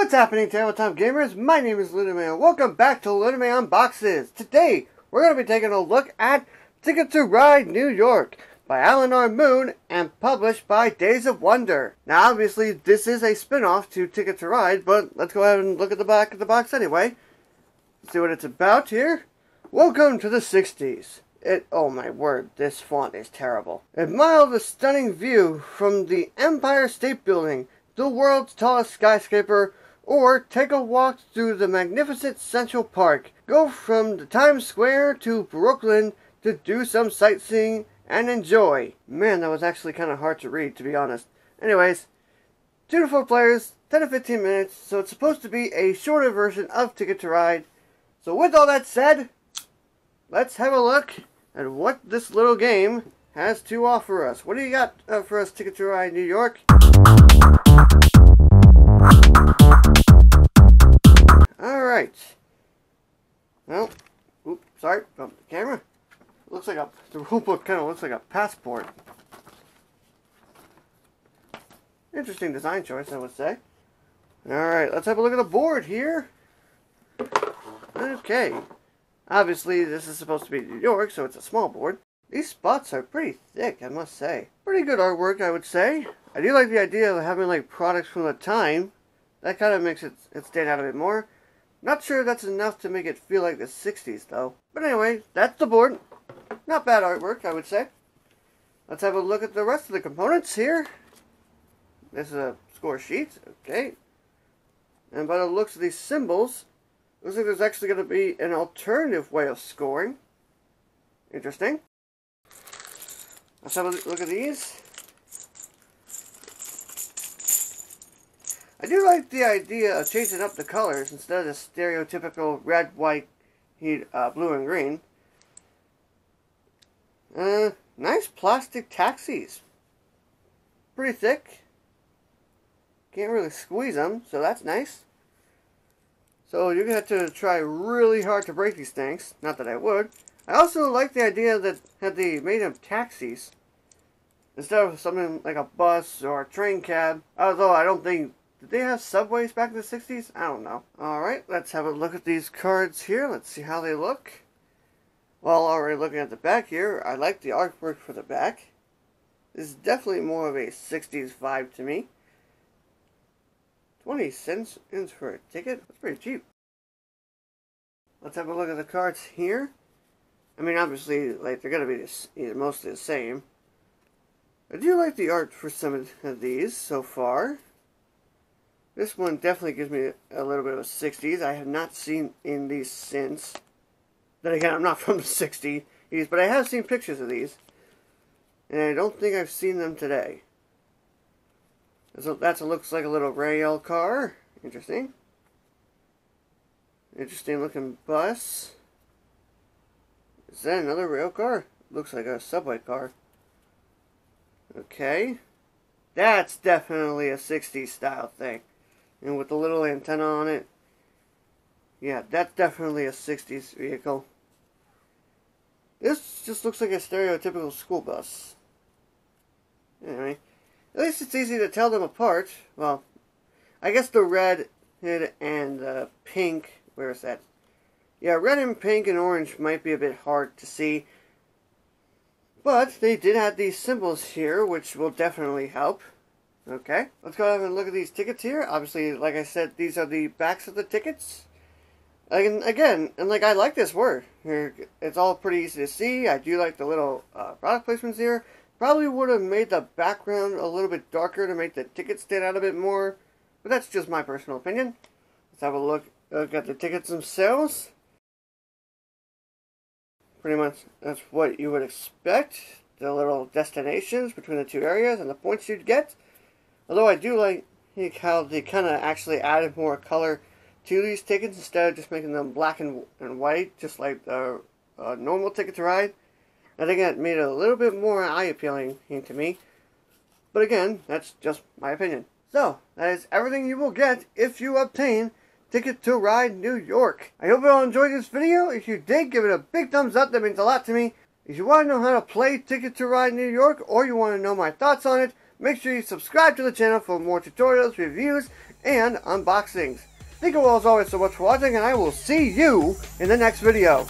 What's happening, Tabletop Gamers? My name is Leuname. Welcome back to Leuname Unboxes. Today, we're going to be taking a look at Ticket to Ride New York by Alan R. Moon and published by Days of Wonder. Now, obviously, this is a spin-off to Ticket to Ride, but let's go ahead and look at the back of the box anyway. See what it's about here. Welcome to the 60s. It, oh my word, this font is terrible. Admire the stunning view from the Empire State Building, the world's tallest skyscraper or take a walk through the magnificent Central Park. Go from the Times Square to Brooklyn to do some sightseeing and enjoy. Man, that was actually kind of hard to read, to be honest. Anyways, two to four players, 10 to 15 minutes, so it's supposed to be a shorter version of Ticket to Ride. So with all that said, let's have a look at what this little game has to offer us. What do you got uh, for us, Ticket to Ride New York? Alright. Well, oops, sorry, bumped the camera. Looks like a, the rulebook kind of looks like a passport. Interesting design choice, I would say. Alright, let's have a look at the board here. Okay. Obviously, this is supposed to be New York, so it's a small board. These spots are pretty thick, I must say. Pretty good artwork, I would say. I do like the idea of having, like, products from the time. That kind of makes it, it stand out a bit more. Not sure that's enough to make it feel like the 60s, though. But anyway, that's the board. Not bad artwork, I would say. Let's have a look at the rest of the components here. This is a score sheet, okay. And by the looks of these symbols, looks like there's actually going to be an alternative way of scoring. Interesting. Let's have a look at these. I do like the idea of changing up the colors instead of the stereotypical red, white, heat, uh, blue, and green. Uh, nice plastic taxis. Pretty thick. Can't really squeeze them, so that's nice. So you're going to have to try really hard to break these things. Not that I would. I also like the idea that had they made them taxis instead of something like a bus or a train cab. Although I don't think did they have subways back in the 60s? I don't know. Alright, let's have a look at these cards here. Let's see how they look. Well, already looking at the back here, I like the artwork for the back. This is definitely more of a 60s vibe to me. 20 cents for a ticket? That's pretty cheap. Let's have a look at the cards here. I mean, obviously, like, they're going to be this, mostly the same. I do like the art for some of these so far. This one definitely gives me a little bit of a 60s. I have not seen in these since. Then again, I'm not from the 60s, but I have seen pictures of these. And I don't think I've seen them today. So that looks like a little rail car. Interesting. Interesting looking bus. Is that another rail car? Looks like a subway car. Okay. That's definitely a 60s style thing and with the little antenna on it. Yeah, that's definitely a 60s vehicle. This just looks like a stereotypical school bus. Anyway, at least it's easy to tell them apart. Well, I guess the red and the pink, where is that? Yeah, red and pink and orange might be a bit hard to see. But they did add these symbols here, which will definitely help. Okay, let's go ahead and look at these tickets here. Obviously, like I said, these are the backs of the tickets. And again, and like I like this word. It's all pretty easy to see. I do like the little uh, product placements here. Probably would have made the background a little bit darker to make the tickets stand out a bit more. But that's just my personal opinion. Let's have a look, look at the tickets themselves. Pretty much that's what you would expect. The little destinations between the two areas and the points you'd get. Although I do like how they kind of actually added more color to these tickets instead of just making them black and, and white, just like the uh, normal ticket to ride. I think that made it a little bit more eye appealing to me. But again, that's just my opinion. So, that is everything you will get if you obtain Ticket to Ride New York. I hope you all enjoyed this video. If you did, give it a big thumbs up. That means a lot to me. If you want to know how to play Ticket to Ride New York or you want to know my thoughts on it, Make sure you subscribe to the channel for more tutorials, reviews, and unboxings. Thank you all as always so much for watching, and I will see you in the next video.